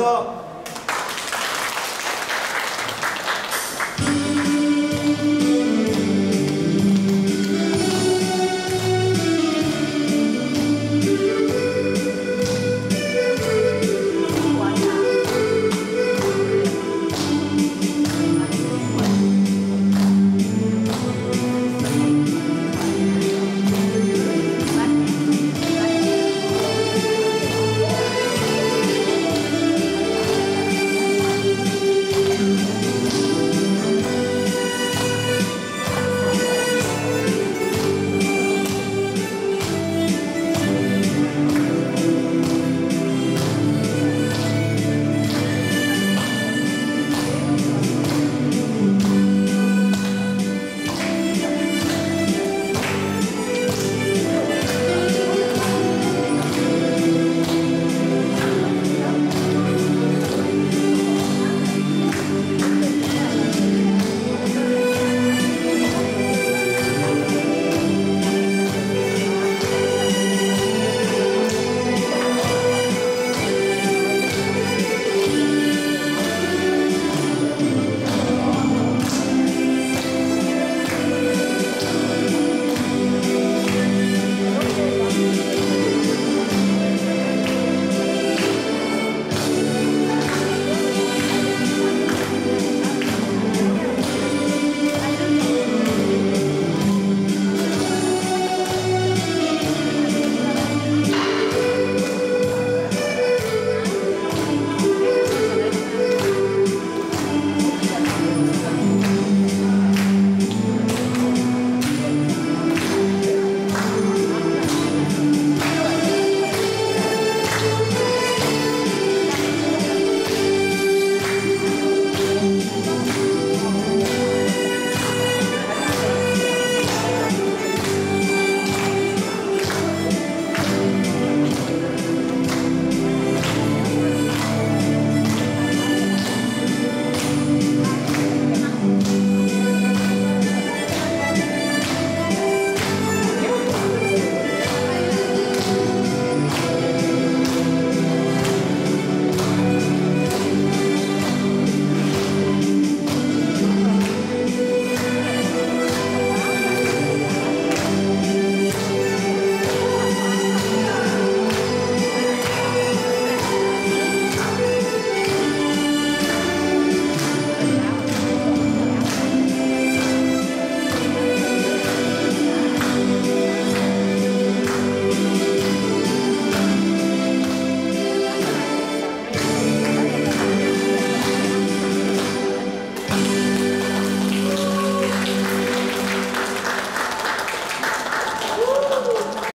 감사합니다.